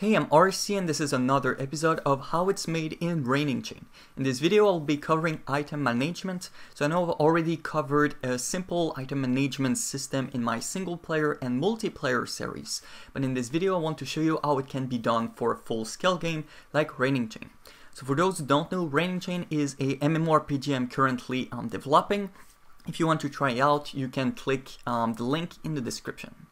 Hey, I'm RC and this is another episode of how it's made in Raining Chain. In this video I'll be covering item management. So I know I've already covered a simple item management system in my single player and multiplayer series. But in this video I want to show you how it can be done for a full scale game like Raining Chain. So for those who don't know, Raining Chain is a MMORPG I'm currently um, developing. If you want to try out, you can click um, the link in the description.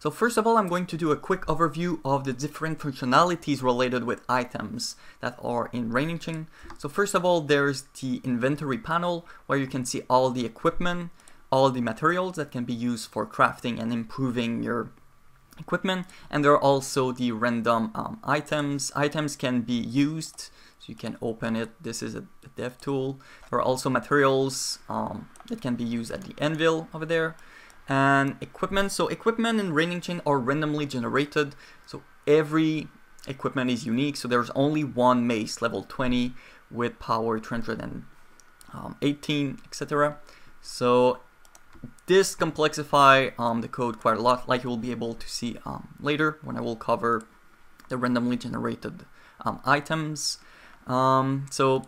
So first of all, I'm going to do a quick overview of the different functionalities related with items that are in Raining Chain. So first of all, there's the inventory panel where you can see all the equipment, all the materials that can be used for crafting and improving your equipment. And there are also the random um, items. Items can be used, so you can open it. This is a, a dev tool. There are also materials um, that can be used at the anvil over there and equipment. So equipment in Raining Chain are randomly generated. So every equipment is unique. So there's only one mace level 20 with power 218, um, etc. So this complexify um, the code quite a lot, like you will be able to see um, later when I will cover the randomly generated um, items. Um, so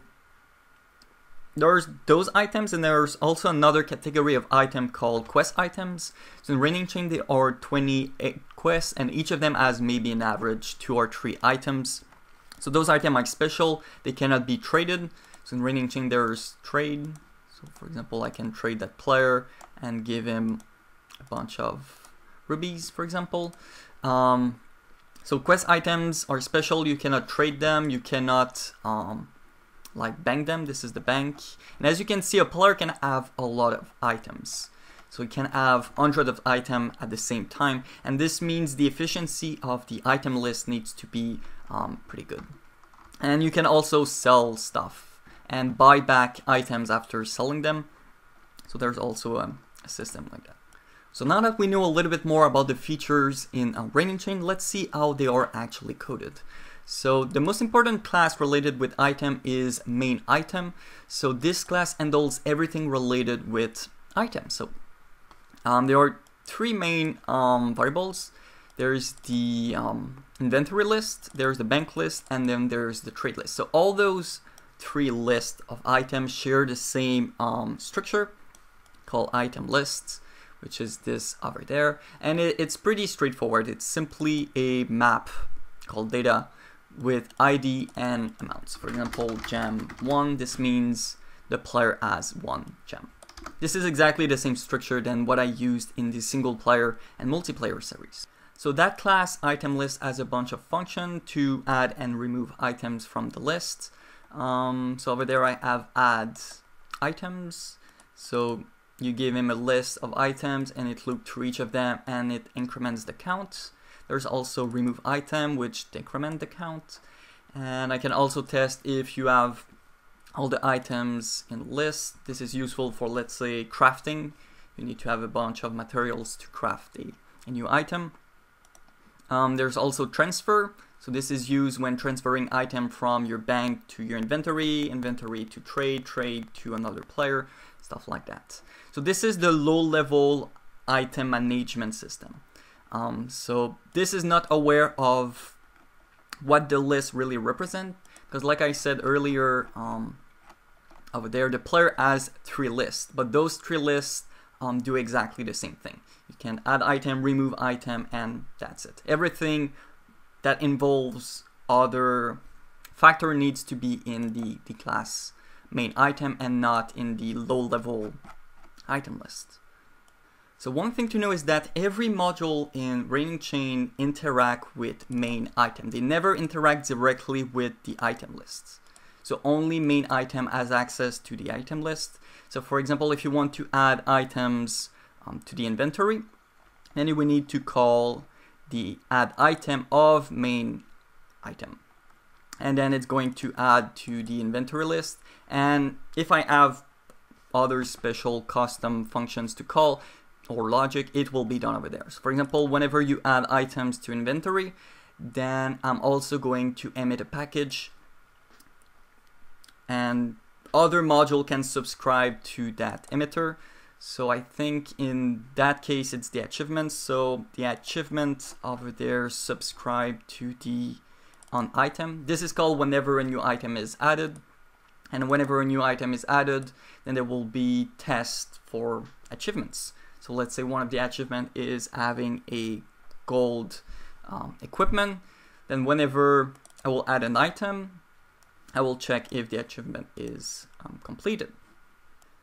there's those items and there's also another category of item called quest items. So in Raining Chain there are 28 quests and each of them has maybe an average two or three items. So those items are special, they cannot be traded. So in Raining Chain there's trade. So for example I can trade that player and give him a bunch of rubies for example. Um, so quest items are special, you cannot trade them, you cannot um, like bank them. This is the bank. And as you can see, a player can have a lot of items. So you can have hundreds of items at the same time. And this means the efficiency of the item list needs to be um, pretty good. And you can also sell stuff and buy back items after selling them. So there's also a, a system like that. So now that we know a little bit more about the features in a Raining Chain, let's see how they are actually coded. So the most important class related with item is main item. So this class handles everything related with item. So um, there are three main um, variables. There's the um, inventory list, there's the bank list, and then there's the trade list. So all those three lists of items share the same um, structure called item lists which is this over there and it, it's pretty straightforward it's simply a map called data with ID and amounts. For example, gem 1, this means the player has one gem. This is exactly the same structure than what I used in the single player and multiplayer series. So that class item list has a bunch of function to add and remove items from the list. Um, so over there I have add items. So you give him a list of items and it loops through each of them and it increments the count. There's also remove item, which decrement the count. And I can also test if you have all the items in list. This is useful for, let's say, crafting. You need to have a bunch of materials to craft a, a new item. Um, there's also transfer. So this is used when transferring item from your bank to your inventory, inventory to trade, trade to another player, stuff like that. So this is the low level item management system. Um, so this is not aware of what the list really represent because like I said earlier um, over there the player has three lists but those three lists um, do exactly the same thing you can add item remove item and that's it everything that involves other factor needs to be in the, the class main item and not in the low level item list so one thing to know is that every module in Raining Chain interact with main item. They never interact directly with the item lists. So only main item has access to the item list. So for example, if you want to add items um, to the inventory, then you will need to call the add item of main item. And then it's going to add to the inventory list. And if I have other special custom functions to call, or logic, it will be done over there. So for example, whenever you add items to inventory, then I'm also going to emit a package and other module can subscribe to that emitter. So I think in that case it's the achievements. So the achievement over there subscribe to the on item. This is called whenever a new item is added. And whenever a new item is added, then there will be tests for achievements. So let's say one of the achievement is having a gold um, equipment. Then whenever I will add an item, I will check if the achievement is um, completed.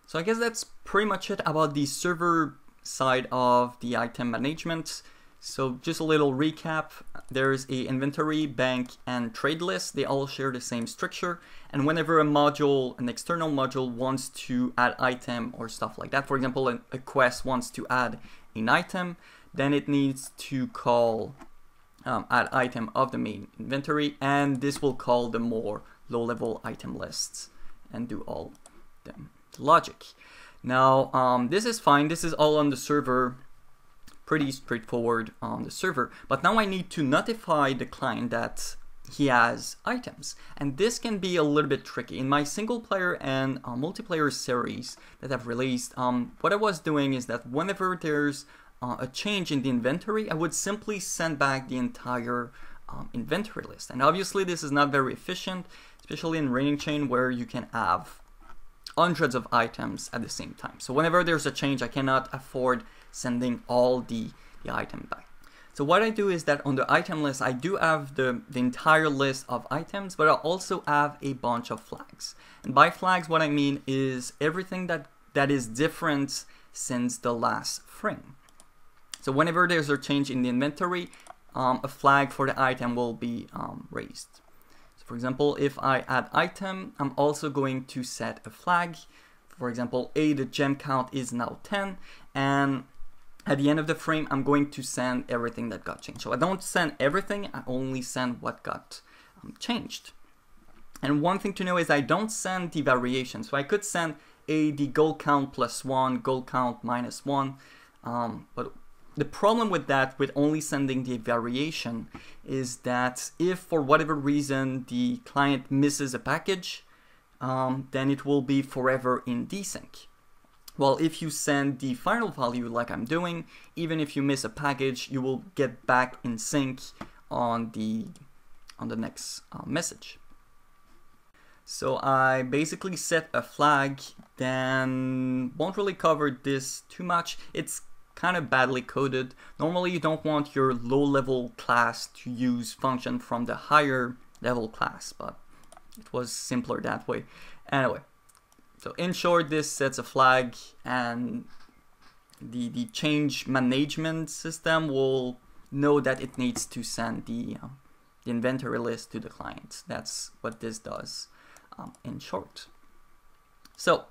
So I guess that's pretty much it about the server side of the item management. So just a little recap, there's a inventory, bank, and trade list. They all share the same structure. And whenever a module, an external module wants to add item or stuff like that, for example, a, quest wants to add an item, then it needs to call um, add item of the main inventory, and this will call the more low-level item lists and do all them logic. Now, um, this is fine. This is all on the server. Pretty straightforward on the server. But now I need to notify the client that he has items. And this can be a little bit tricky. In my single player and uh, multiplayer series that I've released, um, what I was doing is that whenever there's uh, a change in the inventory, I would simply send back the entire um, inventory list. And obviously this is not very efficient, especially in Raining Chain where you can have hundreds of items at the same time. So whenever there's a change, I cannot afford sending all the, the item back. So what I do is that on the item list, I do have the, the entire list of items, but I also have a bunch of flags. And by flags, what I mean is everything that, that is different since the last frame. So whenever there's a change in the inventory, um, a flag for the item will be um, raised. So for example, if I add item, I'm also going to set a flag. For example, A, the gem count is now 10, and at the end of the frame, I'm going to send everything that got changed. So I don't send everything, I only send what got um, changed. And one thing to know is I don't send the variation. So I could send a the goal count plus one, goal count minus one, um, but the problem with that, with only sending the variation, is that if for whatever reason the client misses a package, um, then it will be forever in desync. Well, if you send the final value like I'm doing, even if you miss a package, you will get back in sync on the on the next uh, message. So I basically set a flag, then won't really cover this too much. It's kind of badly coded. Normally you don't want your low level class to use function from the higher level class, but it was simpler that way. Anyway, so in short, this sets a flag and the, the change management system will know that it needs to send the, uh, the inventory list to the client. That's what this does um, in short. So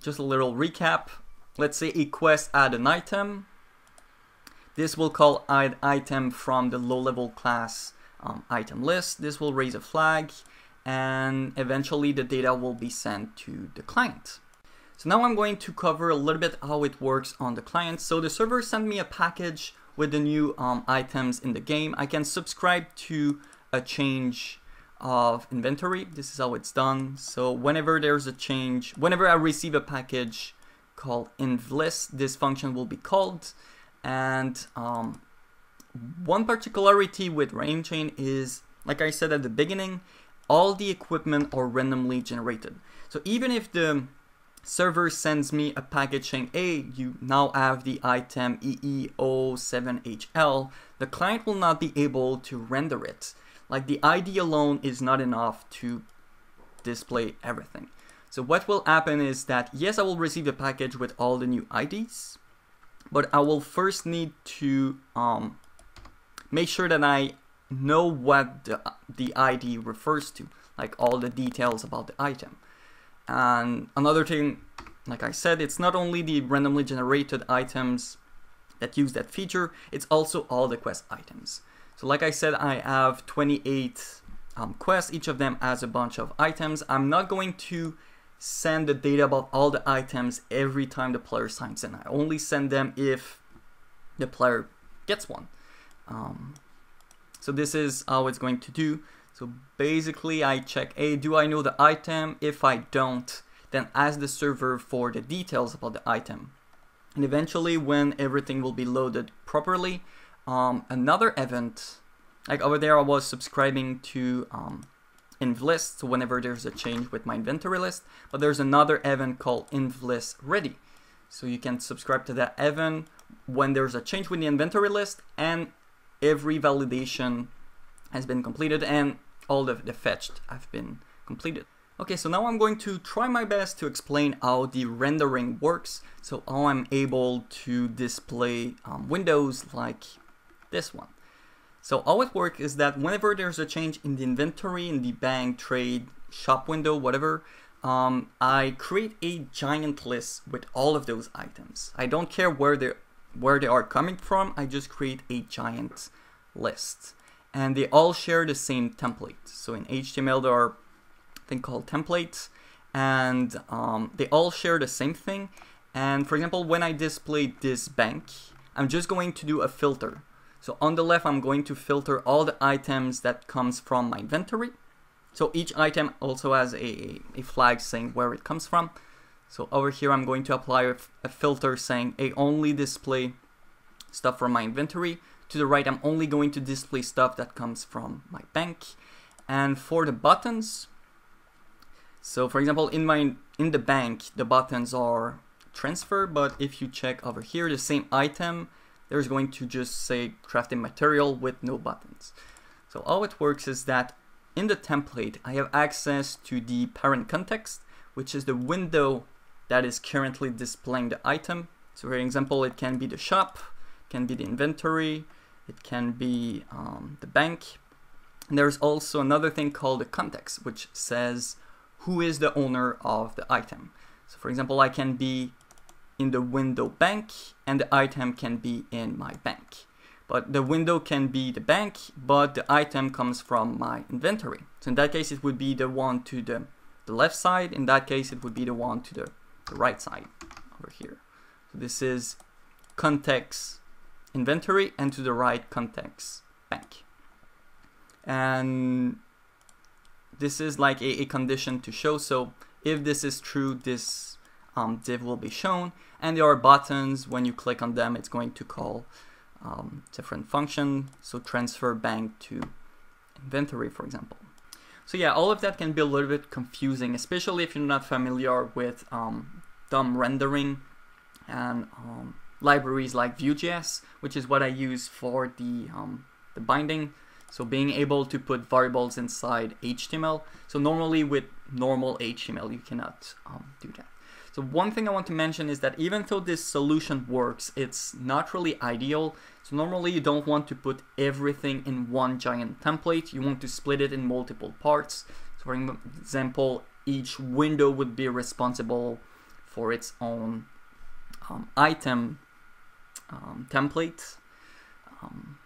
just a little recap let's say a quest add an item. This will call item from the low level class um, item list. This will raise a flag and eventually the data will be sent to the client. So now I'm going to cover a little bit how it works on the client. So the server sent me a package with the new um, items in the game. I can subscribe to a change of inventory. This is how it's done. So whenever there's a change, whenever I receive a package called invlist. This function will be called. And um, one particularity with Raining Chain is, like I said at the beginning, all the equipment are randomly generated. So even if the server sends me a package saying, hey, you now have the item EE07HL, the client will not be able to render it. Like the ID alone is not enough to display everything. So what will happen is that, yes, I will receive a package with all the new IDs, but I will first need to um, make sure that I know what the, the ID refers to, like all the details about the item. And another thing, like I said, it's not only the randomly generated items that use that feature, it's also all the quest items. So like I said, I have 28 um, quests, each of them has a bunch of items. I'm not going to send the data about all the items every time the player signs in. I only send them if the player gets one. Um, so this is how it's going to do. So basically I check, hey, do I know the item? If I don't, then ask the server for the details about the item. And eventually when everything will be loaded properly, um, another event, like over there I was subscribing to um, invlist so whenever there's a change with my inventory list, but there's another event called invlist ready. So you can subscribe to that event when there's a change with the inventory list and every validation has been completed and all the, the fetched have been completed. Okay, so now I'm going to try my best to explain how the rendering works, so how I'm able to display um, windows like this one. So how it works is that whenever there's a change in the inventory, in the bank, trade, shop window, whatever, um, I create a giant list with all of those items. I don't care where they where they are coming from. I just create a giant list, and they all share the same template. So in HTML there are thing called templates, and um, they all share the same thing. And for example, when I display this bank, I'm just going to do a filter. So on the left, I'm going to filter all the items that comes from my inventory. So each item also has a, a flag saying where it comes from. So over here, I'm going to apply a, a filter saying I only display stuff from my inventory. To the right, I'm only going to display stuff that comes from my bank. And for the buttons, so for example, in my in the bank, the buttons are transfer, but if you check over here, the same item, there's going to just say crafting material with no buttons. So how it works is that in the template, I have access to the parent context, which is the window that is currently displaying the item. So for example, it can be the shop, can be the inventory, it can be um, the bank. And there's also another thing called the context, which says who is the owner of the item. So for example, I can be in the window bank and the item can be in my bank. But the window can be the bank, but the item comes from my inventory. So in that case, it would be the one to the, the left side. In that case, it would be the one to the, the right side over here. So this is context inventory and to the right context bank. And this is like a, a condition to show. So if this is true, this um, div will be shown. And there are buttons. When you click on them, it's going to call um, different function. So transfer bank to inventory, for example. So yeah, all of that can be a little bit confusing, especially if you're not familiar with um, DOM rendering and um, libraries like Vue.js, which is what I use for the, um, the binding. So being able to put variables inside HTML. So normally with normal HTML, you cannot um, do that. So one thing I want to mention is that even though this solution works, it's not really ideal. So normally you don't want to put everything in one giant template. You want to split it in multiple parts. So for example, each window would be responsible for its own um, item um, template. Um,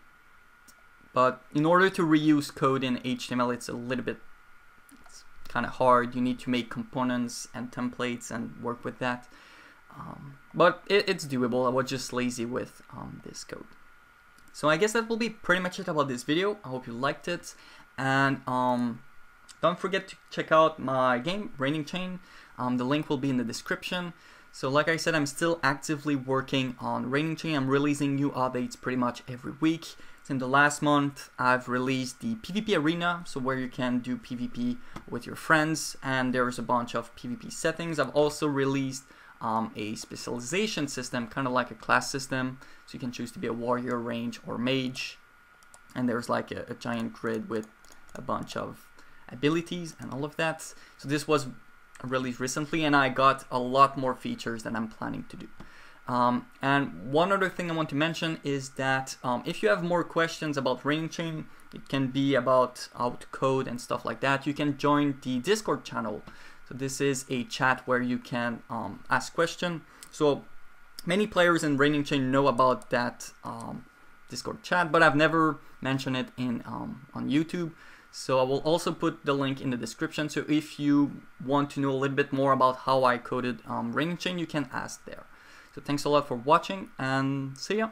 but in order to reuse code in HTML, it's a little bit kind of hard. You need to make components and templates and work with that. Um, but it, it's doable. I was just lazy with um, this code. So I guess that will be pretty much it about this video. I hope you liked it. And um, don't forget to check out my game, Raining Chain. Um, the link will be in the description. So like I said, I'm still actively working on Raining Chain. I'm releasing new updates pretty much every week. In the last month, I've released the PvP Arena, so where you can do PvP with your friends, and there's a bunch of PvP settings. I've also released um, a specialization system, kind of like a class system, so you can choose to be a warrior, range, or mage. And there's like a, a giant grid with a bunch of abilities and all of that. So this was released recently, and I got a lot more features than I'm planning to do. Um, and one other thing I want to mention is that um, if you have more questions about Chain, it can be about how to code and stuff like that, you can join the Discord channel. So this is a chat where you can um, ask questions. So many players in Raining Chain know about that um, Discord chat, but I've never mentioned it in um, on YouTube. So I will also put the link in the description. So if you want to know a little bit more about how I coded um, Chain, you can ask there. So thanks a lot for watching and see ya.